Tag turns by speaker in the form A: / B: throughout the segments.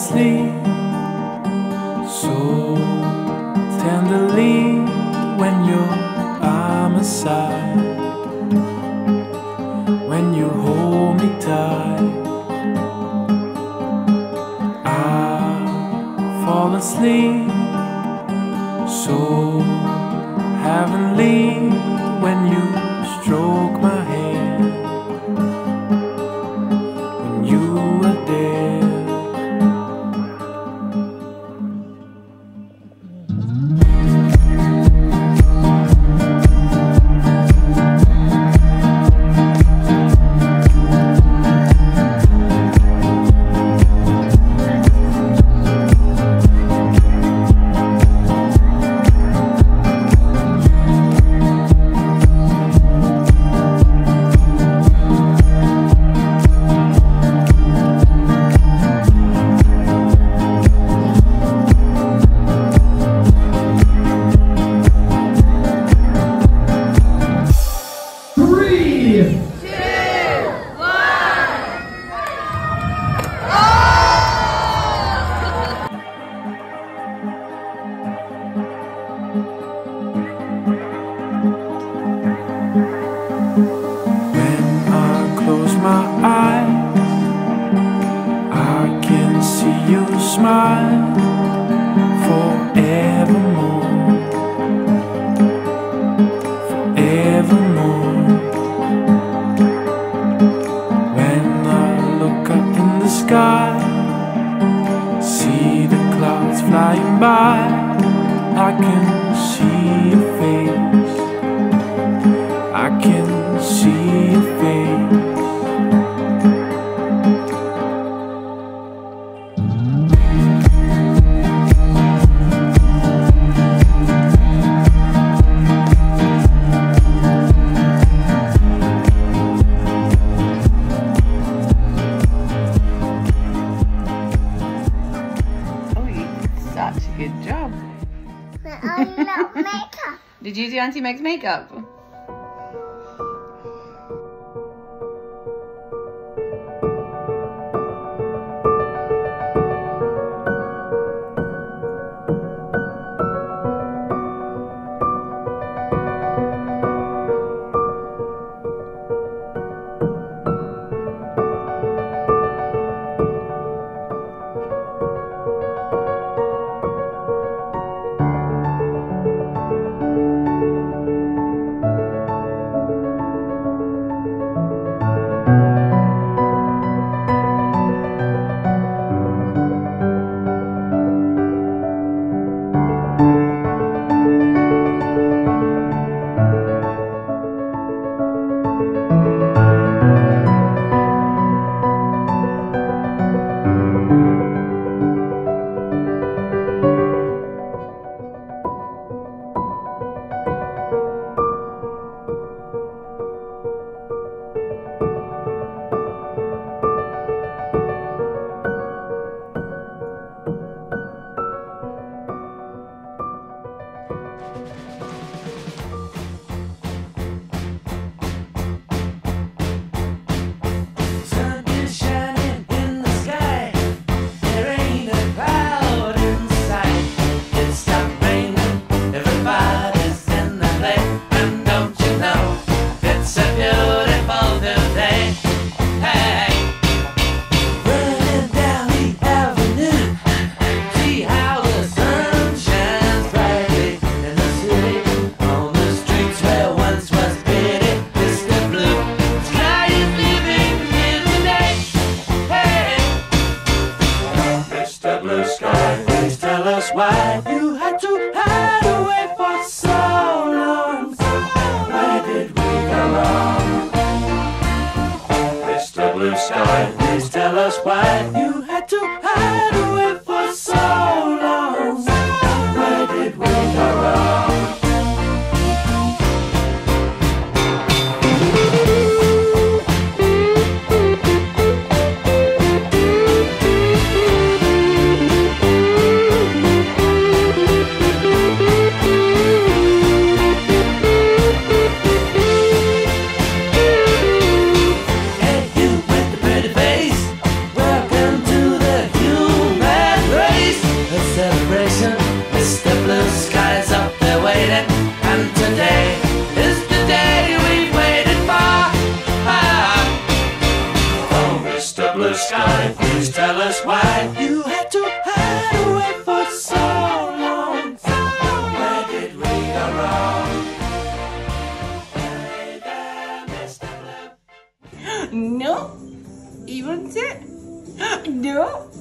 A: sleep so tenderly when you're by my side. when you hold me tight I fall asleep so heavenly when you
B: time Juicy Auntie makes makeup.
C: Please tell us why you had to hide away for so long. Why did we go wrong? Mr. Blue Sky, please tell us why
A: No. Even it? No.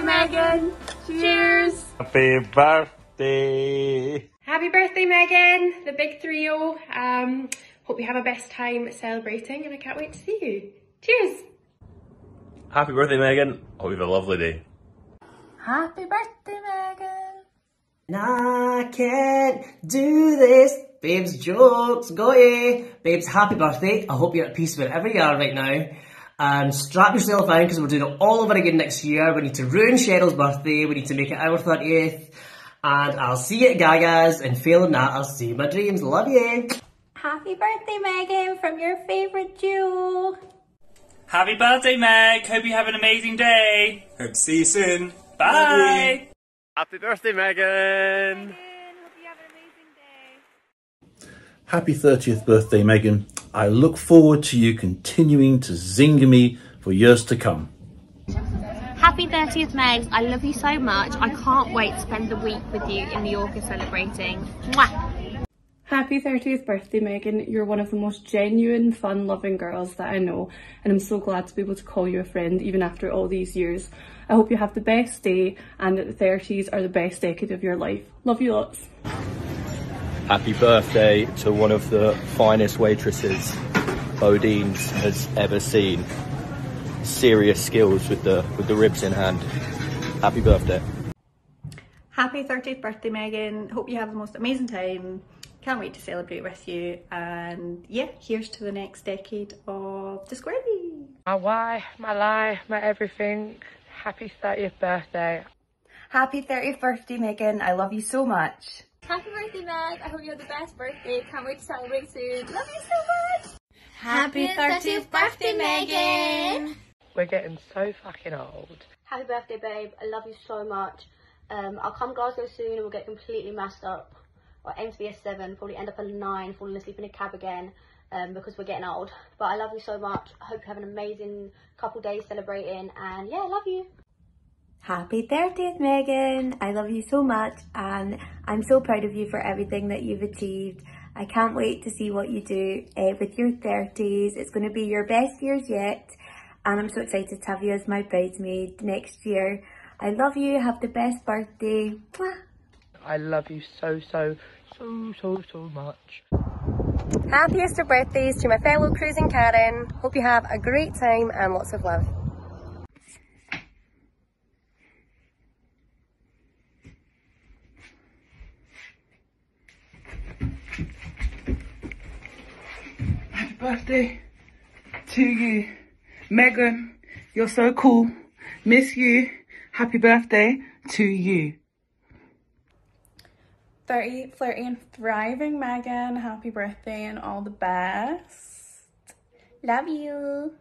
A: Birthday, Megan. Cheers.
D: Happy birthday!
E: Happy birthday, Megan, the big 3 0. Um, hope you have a best time celebrating, and I can't wait to see you. Cheers!
D: Happy birthday, Megan. Hope you have a lovely day.
A: Happy birthday, Megan.
F: Nah, I can't do this. Babes, jokes, got you. Babes, happy birthday. I hope you're at peace wherever you are right now. And strap yourself in because we're doing it all over again next year. We need to ruin Cheryl's birthday. We need to make it our 30th. And I'll see you at Gaga's. And failing that, I'll see you in my dreams. Love you.
G: Happy birthday, Megan, from your favourite duo.
H: Happy birthday, Meg. Hope you have an amazing day.
I: Hope to see you soon.
H: Bye.
D: Happy birthday, Megan!
J: Happy 30th birthday, Megan. I look forward to you continuing to zing me for years to come.
G: Happy
I: Happy 30th, Megs. I love you so much. I can't wait to spend the week with you in Mallorca celebrating. Mwah!
K: Happy 30th birthday, Megan. You're one of the most genuine, fun loving girls that I know, and I'm so glad to be able to call you a friend even after all these years. I hope you have the best day and that the 30s are the best decade of your life. Love you lots.
L: Happy birthday to one of the finest waitresses Bodine's has ever seen. Serious skills with the with the ribs in hand. Happy birthday.
M: Happy 30th birthday, Megan. Hope you have the most amazing time. Can't wait to celebrate with you. And yeah, here's to the next decade of the
N: My why, my lie, my everything. Happy 30th birthday.
O: Happy 30th birthday, Megan. I love you so much.
I: Happy birthday, Meg. I hope you have the best birthday. Can't wait to celebrate soon. Love you so much.
G: Happy 30th birthday, Megan.
N: We're getting so fucking old.
P: Happy birthday, babe. I love you so much. Um, I'll come Glasgow soon and we'll get completely messed up. I aim to be a seven, probably end up a nine, falling asleep in a cab again um, because we're getting old. But I love you so much. I hope you have an amazing couple days celebrating and yeah, love you.
O: Happy 30th, Megan. I love you so much and I'm so proud of you for everything that you've achieved. I can't wait to see what you do uh, with your 30s. It's going to be your best years yet. And I'm so excited to have you as my bridesmaid next year. I love you. Have the best birthday. Mwah.
N: I love you so, so, so, so, so much.
Q: Happiest of birthdays to my fellow cruising Karen. Hope you have a great time and lots of love.
R: Happy birthday to you. Megan, you're so cool. Miss you. Happy birthday to you.
K: 30, flirty and thriving Megan. Happy birthday and all the best. Love you.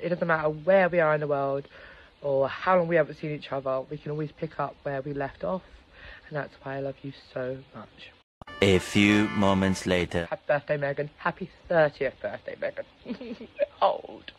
N: It doesn't matter where we are in the world or how long we haven't seen each other, we can always pick up where we left off. And that's why I love you so much.
S: A few moments later.
N: Happy birthday, Megan. Happy 30th birthday, Megan. Old.